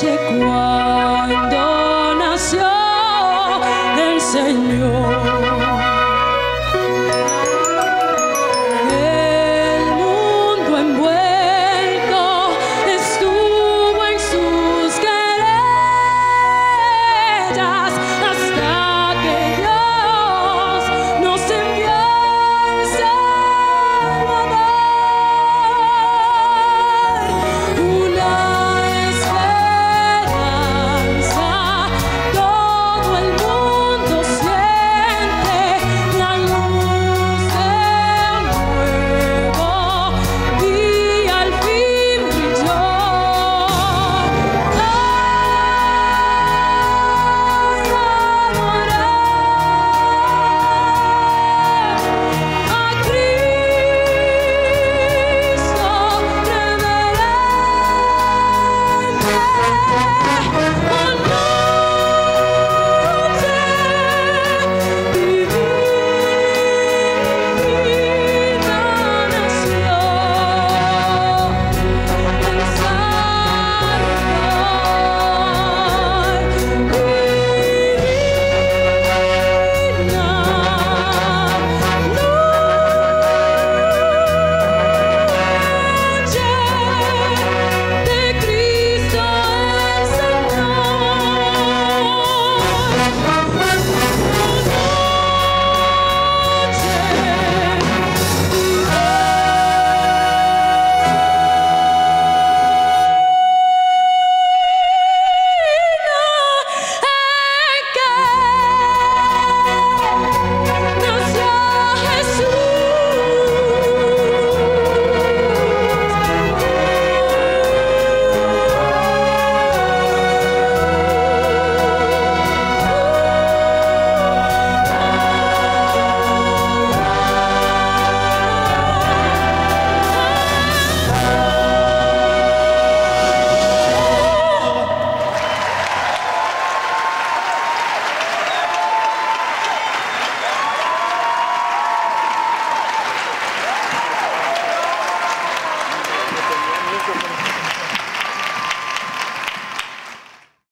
te guarde. É